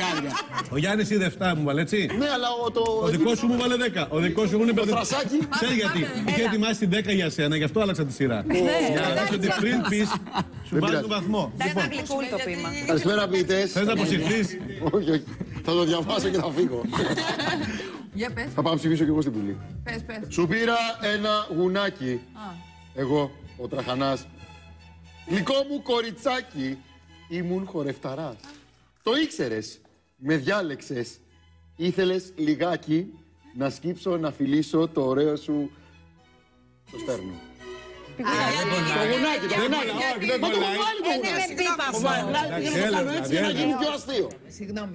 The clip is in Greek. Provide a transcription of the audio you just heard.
δεκάρια. Ο Γιάννης είδε 7 μου βάλε, έτσι; Ναι, αλλά ο, το. Ο δικός σου μου βάλε 10. Ο δικός σου μου είναι παιδί. θρασάκι. Ξέρει γιατί. Είχε ετοιμάσει την 10 για σένα, γι' αυτό άλλαξα τη σειρά. Για να δεις ότι πριν πεις, σου βάλει πειράζει. τον βαθμό. Θα είναι γλυκούλ το πείμα. Καλησπέρα, ποιητές. Θες να αποσυρθείς; Όχι, όχι. Θα το διαβάσω και θα φύγω. Για πες, θα πάω να ψηφίσω κι εγώ στην Βουλή. πες, πες. Σου πήρα ένα γουνάκι. Εγώ, ο τραχανάς. Γλυκό μου κοριτσάκι, ήμουν χορευταράς. Το ήξερες, με διάλεξες. Ήθελες λιγάκι να σκύψω να φιλήσω το ωραίο σου το στέρνο. Το γουνάκι, το γουνάκι. όχι, δεν Μα το κολλάει. έχω βάλει το Είναι με γουνάκι. πίπα Το αυτό. βάλει, Εντάξει, να το έλα, κάνω έτσι δηλαδή, να γίνει έλα. πιο αστείο. Συγγνώμη.